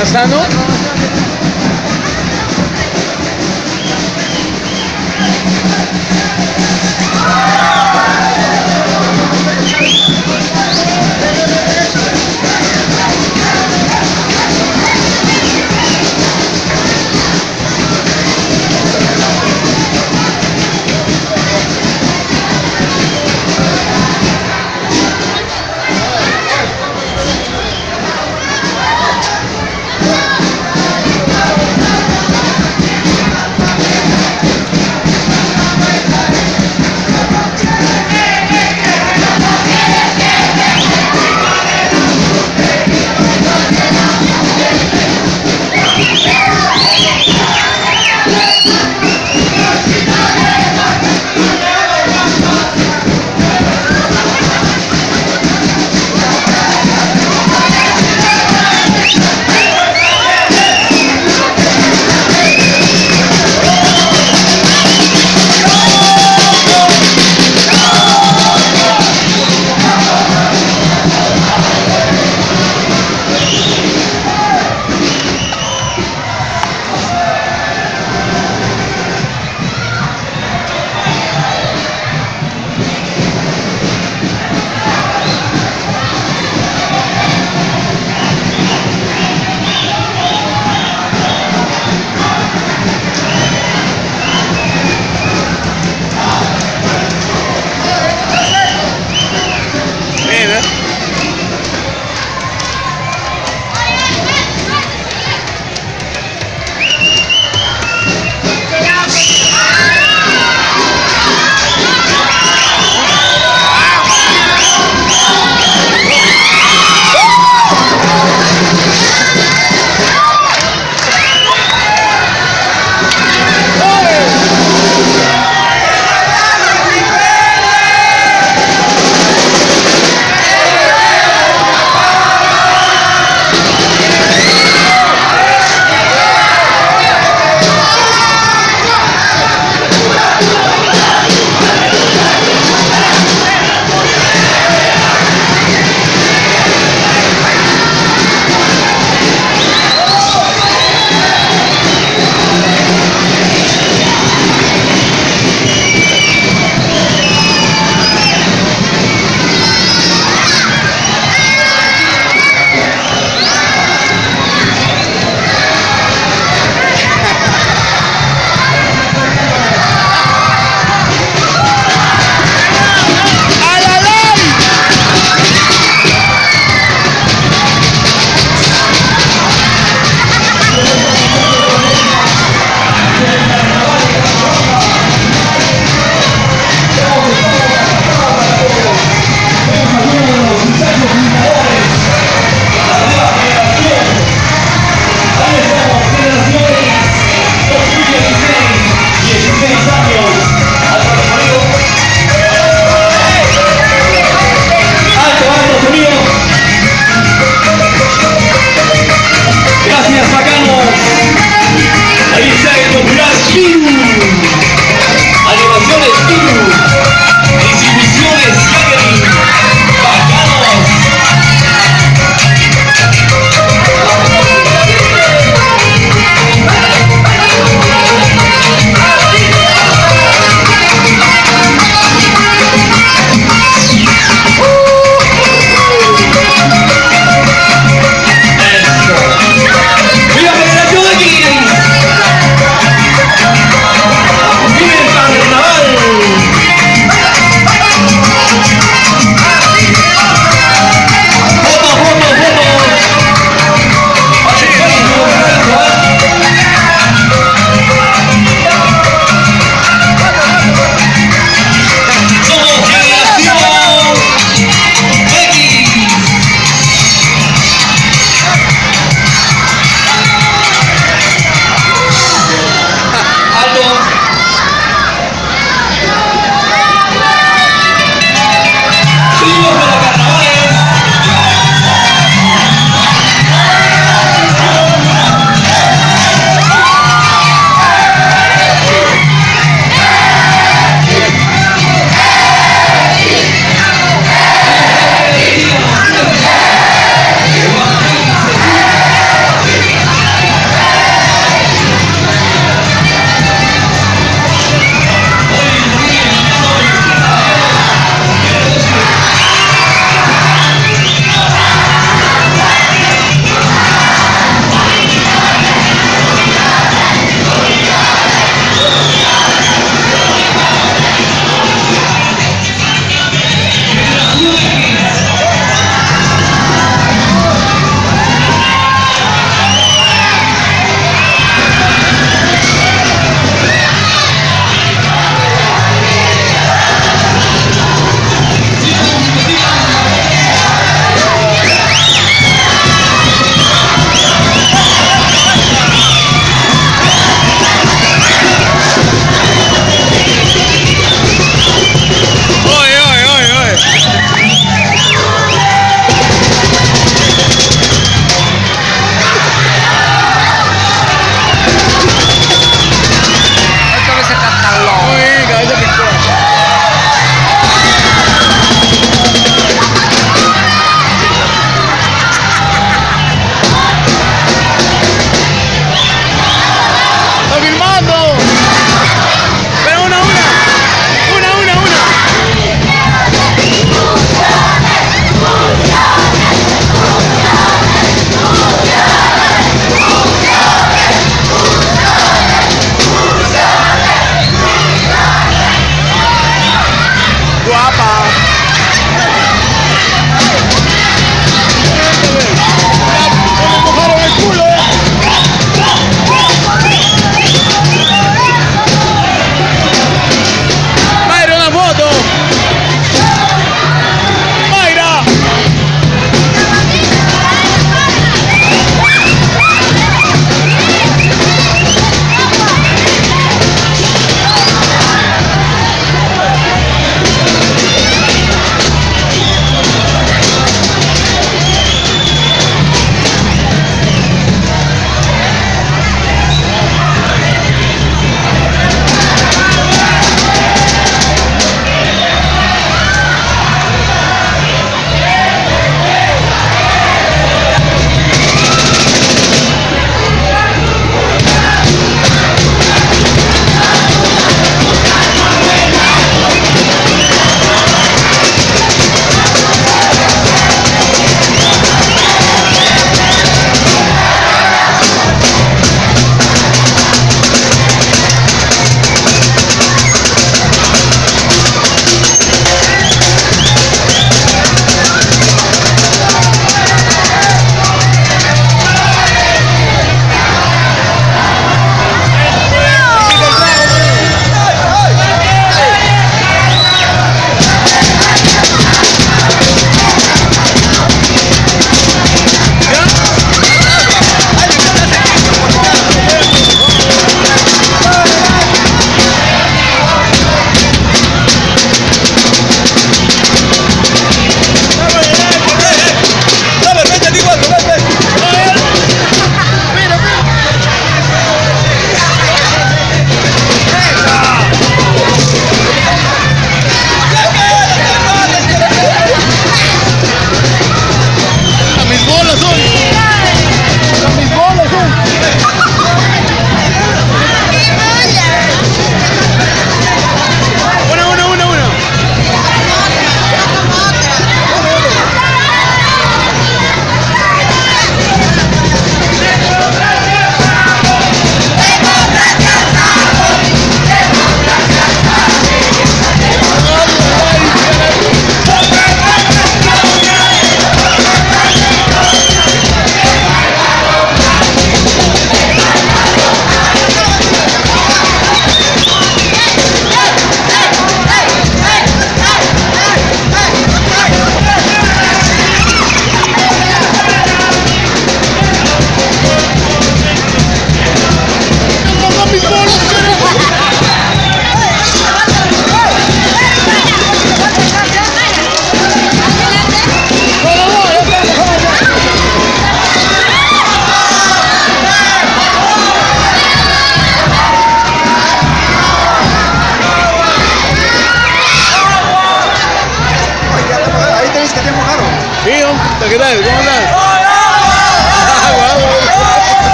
Nasano?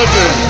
Brooklyn.